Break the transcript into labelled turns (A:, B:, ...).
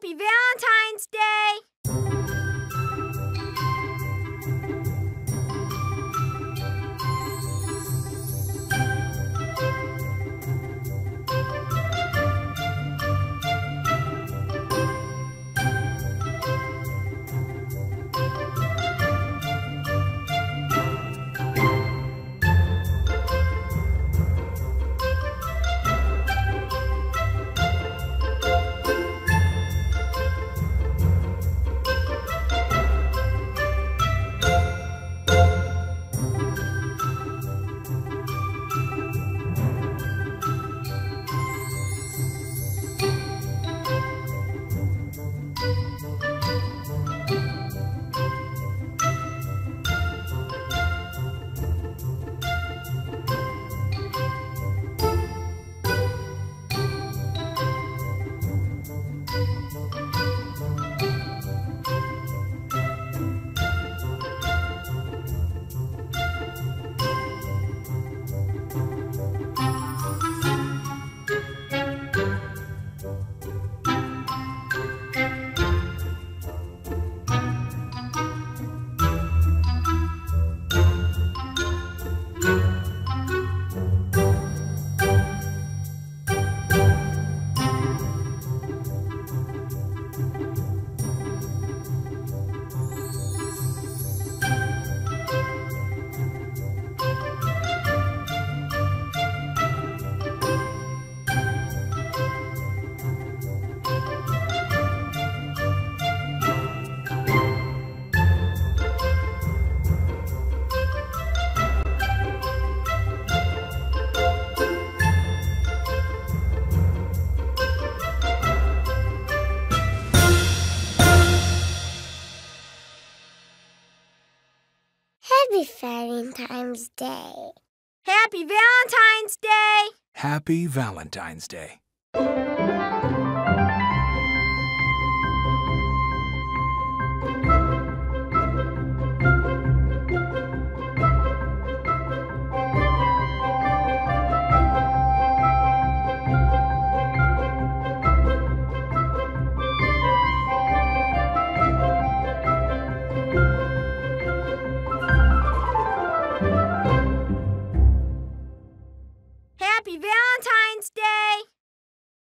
A: Happy Valentine's Day!
B: Happy Valentine's Day.
A: Happy Valentine's Day!
C: Happy Valentine's Day. Wednesday!